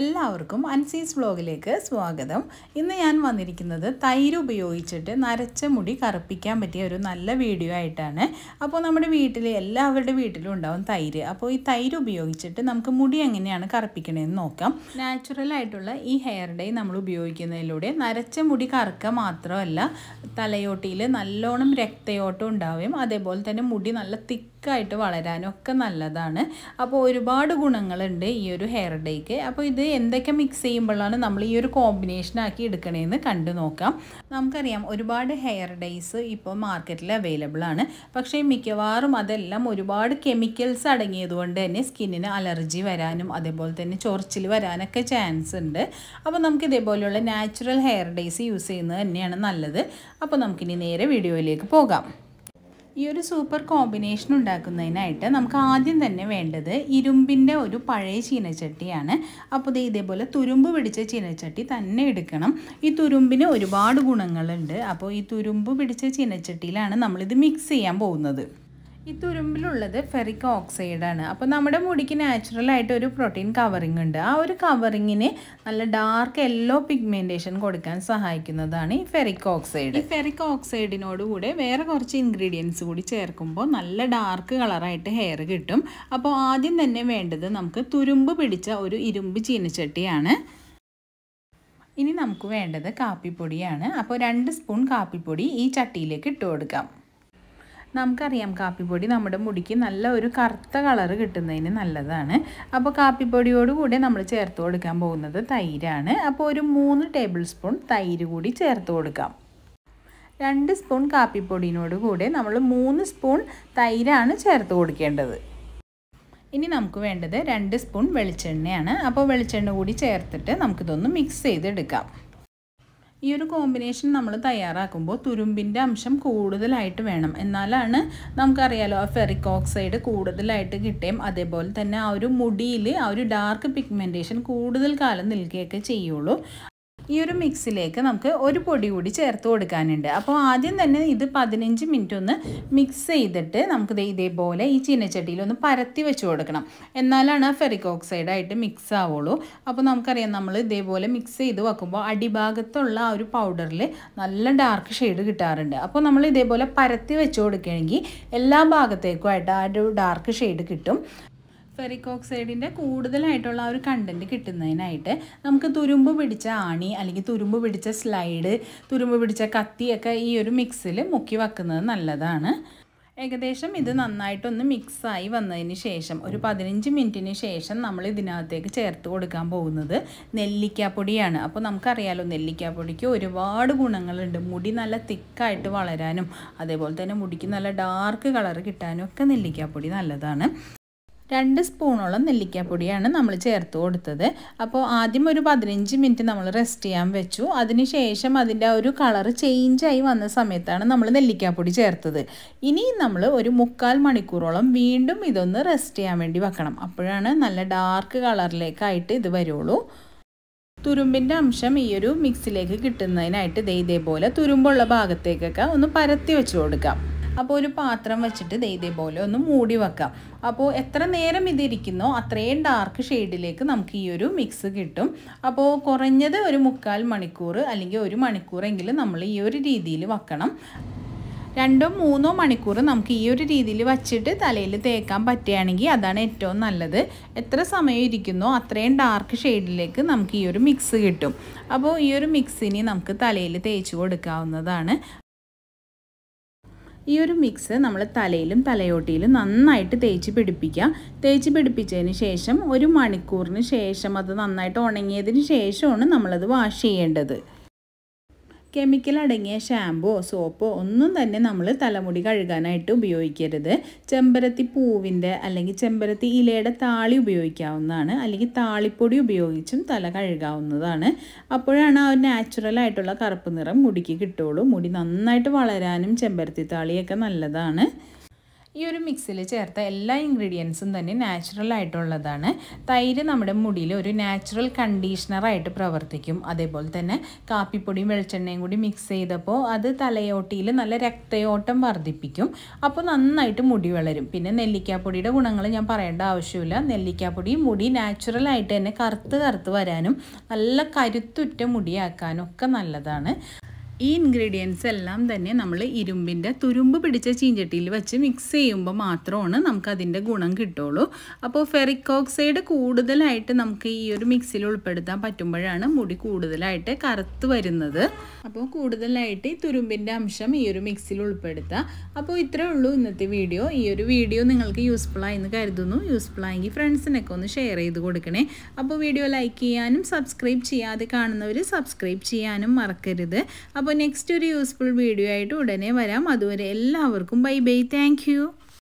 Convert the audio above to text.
എല്ലാവർക്കും അൻസീസ് വ്ലോഗിലേക്ക് സ്വാഗതം. ഇന്ന് ഞാൻ വന്നിരിക്കുന്നത് തൈര് ഉപയോഗിച്ചിട്ട് നരച്ച മുടി കറുപ്പിക്കാൻ പറ്റിയ ഒരു നല്ല വീഡിയോ ആയിട്ടാണ്. അപ്പോൾ നമ്മുടെ വീട്ടിൽ എല്ലാവരുടെ വീട്ടിലും ഉണ്ടാവും തൈര്. അപ്പോൾ ഈ തൈര് ഉപയോഗിച്ചിട്ട് നമുക്ക് മുടി എങ്ങനെയാണ് കറുപ്പിക്കണമെന്ന് നോക്കാം. നാച്ചുറൽ ആയിട്ടുള്ള ഈ ഹെയർ ഡൈ നമ്മൾ ഉപയോഗിക്കുന്നതിലൂടെ നരച്ച മുടി കറുക്കുക മാത്രമല്ല തലയോട്ടിയിൽ നല്ലോണം രക്തയോട്ടം ഉണ്ടാവുകയും അതേപോലെ തന്നെ മുടി നല്ല തിക്കായിട്ട് വളരാനും ഒക്കെ നല്ലതാണ്. അപ്പോൾ ഒരുപാട് ഗുണങ്ങളുണ്ട് ഈ ഒരു ഹെയർ ഡേക്ക് അപ്പോൾ ഇത് എന്തൊക്കെ മിക്സ് ചെയ്യുമ്പോഴാണ് നമ്മൾ ഈ ഒരു കോമ്പിനേഷൻ ആക്കി എടുക്കണേന്ന് കണ്ടു നോക്കാം. നമുക്കറിയാം ഒരുപാട് ഹെയർ ഡൈസ് ഇപ്പോൾ മാർക്കറ്റിൽ അവൈലബിൾ ആണ്. പക്ഷേ മിക്കവാറും അതെല്ലാം ഒരുപാട് കെമിക്കൽസ് അടങ്ങിയതുകൊണ്ട് തന്നെ സ്കിന്നിന് അലർജി വരാനും അതേപോലെ തന്നെ ചൊറിച്ചിൽ വരാനൊക്കെ ചാൻസ് ഉണ്ട്. അപ്പോൾ നമുക്ക് ഇതേപോലെയുള്ള നാച്ചുറൽ ഹെയർ ഡൈസ് യൂസ് ചെയ്യുന്നത് തന്നെയാണ് നല്ലത്. അപ്പോൾ നമുക്കിനി നേരെ വീഡിയോയിലേക്ക് പോകാം. ഈ ഒരു സൂപ്പർ കോമ്പിനേഷൻ ഉണ്ടാക്കുന്നതിനായിട്ട് നമുക്ക് ആദ്യം തന്നെ വേണ്ടത് ഇരുമ്പിന്റെ ഒരു പഴയ ചീനച്ചട്ടിയാണ്. അപ്പോൾ ഇത് ഇതേപോലെ തുരുമ്പ് പിടിച്ച ചീനച്ചട്ടി തന്നെ എടുക്കണം. ഈ തുരുമ്പിന് ഒരുപാട് ഗുണങ്ങളുണ്ട്. അപ്പോൾ ഈ തുരുമ്പ് പിടിച്ച ചീനച്ചട്ടിയിലാണ് നമ്മളിത് മിക്സ് ചെയ്യാൻ പോകുന്നത്. ഈ തുരുമ്പിലുള്ളത് ഫെറിക് ഓക്സൈഡാണ്. അപ്പോൾ നമ്മുടെ മുടിക്ക് നാച്ചുറലായിട്ട് ഒരു പ്രോട്ടീൻ കവറിങ് ഉണ്ട്. ആ ഒരു കവറിങ്ങിന് നല്ല ഡാർക്ക് യെല്ലോ പിഗ്മെന്റേഷൻ കൊടുക്കാൻ സഹായിക്കുന്നതാണ് ഈ ഫെറിക് ഓക്സൈഡ്. ഈ ഫെറിക് ഓക്സൈഡിനോടുകൂടെ വേറെ കുറച്ച് ഇൻഗ്രീഡിയൻസ് കൂടി ചേർക്കുമ്പോൾ നല്ല ഡാർക്ക് കളറായിട്ട് ഹെയർ കിട്ടും. അപ്പോൾ ആദ്യം തന്നെ വേണ്ടത് നമുക്ക് തുരുമ്പ് പിടിച്ച ഒരു ഇരുമ്പ് ചീനച്ചട്ടിയാണ്. ഇനി നമുക്ക് വേണ്ടത് കാപ്പിപ്പൊടിയാണ്. അപ്പോൾ രണ്ട് സ്പൂൺ കാപ്പിപ്പൊടി ഈ ചട്ടിയിലേക്ക് ഇട്ട് കൊടുക്കാം. നമുക്കറിയാം കാപ്പിപ്പൊടി നമ്മുടെ മുടിക്ക് നല്ല ഒരു കറുത്ത കളറ് കിട്ടുന്നതിന് നല്ലതാണ്. അപ്പോൾ കാപ്പിപ്പൊടിയോടുകൂടി നമ്മൾ ചേർത്ത് കൊടുക്കാൻ പോകുന്നത് തൈരാണ്. അപ്പോൾ ഒരു മൂന്ന് ടേബിൾ സ്പൂൺ തൈര് കൂടി ചേർത്ത് കൊടുക്കാം. രണ്ട് സ്പൂൺ കാപ്പിപ്പൊടിയോട് കൂടെ നമ്മൾ മൂന്ന് സ്പൂൺ തൈരാണ് ചേർത്ത് കൊടുക്കേണ്ടത്. ഇനി നമുക്ക് വേണ്ടത് രണ്ട് സ്പൂൺ വെളിച്ചെണ്ണയാണ്. അപ്പോൾ വെളിച്ചെണ്ണ കൂടി ചേർത്തിട്ട് നമുക്കിതൊന്ന് മിക്സ് ചെയ്തെടുക്കാം. ഈ ഒരു കോമ്പിനേഷൻ നമ്മൾ തയ്യാറാക്കുമ്പോൾ തുരുമ്പിന്റെ അംശം കൂടുതലായിട്ട് വേണം. എന്നാലാണ് നമുക്കറിയാലോ ആ ഫെറിക് ഓക്സൈഡ് കൂടുതലായിട്ട് കിട്ടുകയും അതേപോലെ തന്നെ ആ ഒരു മുടിയിൽ ആ ഒരു ഡാർക്ക് പിഗ്മെന്റേഷൻ കൂടുതൽ കാലം നിൽക്കുകയൊക്കെ ചെയ്യുള്ളൂ. ഈ ഒരു മിക്സിലേക്ക് നമുക്ക് ഒരു പൊടി കൂടി ചേർത്ത് കൊടുക്കാനുണ്ട്. അപ്പോൾ ആദ്യം തന്നെ ഇത് പതിനഞ്ച് മിനിറ്റ് ഒന്ന് മിക്സ് ചെയ്തിട്ട് നമുക്ക് ഇതേപോലെ ഈ ചീനച്ചട്ടിയിൽ ഒന്ന് പരത്തി വെച്ച് കൊടുക്കണം. എന്നാലാണ് ഫെറിക് ഓക്സൈഡ് ആയിട്ട് മിക്സ് ആവുള്ളൂ. അപ്പോൾ നമുക്കറിയാം നമ്മൾ ഇതേപോലെ മിക്സ് ചെയ്ത് വെക്കുമ്പോൾ അടിഭാഗത്തുള്ള ആ ഒരു പൗഡറിൽ നല്ല ഡാർക്ക് ഷെയ്ഡ് കിട്ടാറുണ്ട്. അപ്പോൾ നമ്മൾ ഇതേപോലെ പരത്തി വെച്ച് കൊടുക്കുകയാണെങ്കിൽ എല്ലാ ഭാഗത്തേക്കുമായിട്ട് ആ ഒരു ഡാർക്ക് ഷെയ്ഡ് കിട്ടും. ഫെറിക് ഓക്സൈഡിന്റെ കൂടുതലായിട്ടുള്ള ആ ഒരു കണ്ടന്റ് കിട്ടുന്നതിനായിട്ട് നമുക്ക് തുരുമ്പ് പിടിച്ച ആണി അല്ലെങ്കിൽ തുരുമ്പ് പിടിച്ച സ്ലൈഡ് തുരുമ്പ് പിടിച്ച കത്തിയൊക്കെ ഈ ഒരു മിക്സിൽ മുക്കി വെക്കുന്നത് നല്ലതാണ്. ഏകദേശം ഇത് നന്നായിട്ടൊന്ന് മിക്സായി വന്നതിന് ശേഷം ഒരു പതിനഞ്ച് മിനിറ്റിന് ശേഷം നമ്മൾ ഇതിനകത്തേക്ക് ചേർത്ത് കൊടുക്കാൻ പോകുന്നത് നെല്ലിക്കാപ്പൊടിയാണ്. അപ്പോൾ നമുക്കറിയാലോ നെല്ലിക്കാപ്പൊടിക്ക് ഒരുപാട് ഗുണങ്ങളുണ്ട്. മുടി നല്ല തിക്കായിട്ട് വളരാനും അതേപോലെ തന്നെ മുടിക്ക് നല്ല ഡാർക്ക് കളർ കിട്ടാനും ഒക്കെ നെല്ലിക്കാപ്പൊടി നല്ലതാണ്. രണ്ട് സ്പൂണോളം നെല്ലിക്കാപ്പൊടിയാണ് നമ്മൾ ചേർത്ത് കൊടുത്തത്. അപ്പോൾ ആദ്യം ഒരു പതിനഞ്ച് മിനിറ്റ് നമ്മൾ റെസ്റ്റ് ചെയ്യാൻ വെച്ചു. അതിനുശേഷം അതിന്റെ ഒരു കളർ ചേഞ്ചായി വന്ന സമയത്താണ് നമ്മൾ നെല്ലിക്കാപ്പൊടി ചേർത്തത്. ഇനി നമ്മൾ ഒരു മുക്കാൽ മണിക്കൂറോളം വീണ്ടും ഇതൊന്ന് റെസ്റ്റ് ചെയ്യാൻ വേണ്ടി വെക്കണം. അപ്പോഴാണ് നല്ല ഡാർക്ക് കളറിലേക്കായിട്ട് ഇത് വരുള്ളൂ. തുരുമ്പിന്റെ അംശം ഈ ഒരു മിക്സിലേക്ക് കിട്ടുന്നതിനായിട്ട് ഇതേ ഇതേപോലെ തുരുമ്പുള്ള ഭാഗത്തേക്കൊക്കെ ഒന്ന് പരത്തി വെച്ച് കൊടുക്കാം. അപ്പോൾ ഒരു പാത്രം വെച്ചിട്ട് ഇതേപോലെ ഒന്ന് മൂടി വെക്കാം. അപ്പോൾ എത്ര നേരം ഇതിരിക്കുന്നോ അത്രയും ഡാർക്ക് ഷെയ്ഡിലേക്ക് നമുക്ക് ഈ ഒരു മിക്സ് കിട്ടും. അപ്പോൾ കുറഞ്ഞത് ഒരു മുക്കാൽ മണിക്കൂർ അല്ലെങ്കിൽ ഒരു മണിക്കൂറെങ്കിലും നമ്മൾ ഈ ഒരു രീതിയിൽ വെക്കണം. രണ്ടോ മൂന്നോ മണിക്കൂർ നമുക്ക് ഈ ഒരു രീതിയിൽ വച്ചിട്ട് തലയിൽ തേക്കാൻ പറ്റുകയാണെങ്കിൽ അതാണ് ഏറ്റവും നല്ലത്. എത്ര സമയം ഇരിക്കുന്നോ അത്രയും ഡാർക്ക് ഷെയ്ഡിലേക്ക് നമുക്ക് ഈ ഒരു മിക്സ് കിട്ടും. അപ്പോൾ ഈ ഒരു മിക്സിന് നമുക്ക് തലയിൽ തേച്ച് കൊടുക്കാവുന്നതാണ്. ഈ ഒരു മിക്സ് നമ്മൾ തലയിലും തലയോട്ടിയിലും നന്നായിട്ട് തേച്ച് പിടിപ്പിക്കുക. തേച്ച് പിടിപ്പിച്ചതിന് ശേഷം ഒരു മണിക്കൂറിന് ശേഷം അത് നന്നായിട്ട് ഉണങ്ങിയതിന് ശേഷമാണ് നമ്മളത് വാഷ് ചെയ്യേണ്ടത്. കെമിക്കൽ അടങ്ങിയ ഷാമ്പോ സോപ്പോ ഒന്നും തന്നെ നമ്മൾ തലമുടി കഴുകാനായിട്ട് ഉപയോഗിക്കരുത്. ചെമ്പരത്തി പൂവിന്റെ അല്ലെങ്കിൽ ചെമ്പരത്തി ഇലയുടെ താളി ഉപയോഗിക്കാവുന്നതാണ്. അല്ലെങ്കിൽ താളിപ്പൊടി ഉപയോഗിച്ചും തല കഴുകാവുന്നതാണ്. അപ്പോഴാണ് ആ നാച്ചുറൽ ആയിട്ടുള്ള കറുപ്പ് നിറം മുടിക്ക് കിട്ടുള്ളൂ മുടി നന്നായിട്ട് വളരാനും ചെമ്പരത്തി താളിയൊക്കെ നല്ലതാണ്. ഈ ഒരു മിക്സിൽ ചേർത്ത എല്ലാ ഇൻഗ്രീഡിയൻസും തന്നെ നാച്ചുറൽ ആയിട്ടുള്ളതാണ്. തൈര് നമ്മുടെ മുടിയിൽ ഒരു നാച്ചുറൽ കണ്ടീഷണറായിട്ട് പ്രവർത്തിക്കും. അതേപോലെ തന്നെ കാപ്പിപ്പൊടിയും വെളിച്ചെണ്ണയും കൂടി മിക്സ് ചെയ്തപ്പോൾ അത് തലയോട്ടിയിൽ നല്ല രക്തയോട്ടം വർദ്ധിപ്പിക്കും. അപ്പോൾ നന്നായിട്ട് മുടി വളരും. പിന്നെ നെല്ലിക്കാപ്പൊടിയുടെ ഗുണങ്ങൾ ഞാൻ പറയേണ്ട ആവശ്യമില്ല. നെല്ലിക്കാപ്പൊടി മുടി നാച്ചുറലായിട്ട് തന്നെ കറുത്ത് കറുത്ത് വരാനും നല്ല കരുത്തുറ്റ മുടിയാക്കാനും ഒക്കെ നല്ലതാണ്. ഈ ഇൻഗ്രീഡിയൻസ് എല്ലാം തന്നെ നമ്മൾ ഇരുമ്പിന്റെ തുരുമ്പ് പിടിച്ച ചീഞ്ചട്ടിയിൽ വെച്ച് മിക്സ് ചെയ്യുമ്പോൾ മാത്രമാണ് നമുക്ക് അതിന്റെ ഗുണം കിട്ടുള്ളൂ. അപ്പോൾ ഫെറിക് ഓക്സൈഡ് കൂടുതലായിട്ട് നമുക്ക് ഈ ഒരു മിക്സിൽ ഉൾപ്പെടുത്താൻ പറ്റുമ്പോഴാണ് മുടി കൂടുതലായിട്ട് കറുത്ത് വരുന്നത്. അപ്പോൾ കൂടുതലായിട്ട് ഈ തുരുമ്പിന്റെ അംശം ഈ ഒരു മിക്സിൽ ഉൾപ്പെടുത്തുക അപ്പോൾ ഇത്രേ ഉള്ളൂ ഇന്നത്തെ വീഡിയോ ഈ ഒരു വീഡിയോ നിങ്ങൾക്ക് യൂസ്ഫുൾ ആയെന്ന് കരുതുന്നു. യൂസ്ഫുൾ ആയെങ്കിൽ ഫ്രണ്ട്സിനൊക്കെ ഒന്ന് ഷെയർ ചെയ്ത് കൊടുക്കണേ. അപ്പോൾ വീഡിയോ ലൈക്ക് ചെയ്യാനും സബ്സ്ക്രൈബ് ചെയ്യാതെ കാണുന്നവർ സബ്സ്ക്രൈബ് ചെയ്യാനും മറക്കരുത്. അപ്പോൾ നെക്സ്റ്റ് ഒരു യൂസ്ഫുൾ വീഡിയോ ആയിട്ട് ഉടനെ വരാം. അതുവരെ എല്ലാവർക്കും ബൈ ബൈ താങ്ക്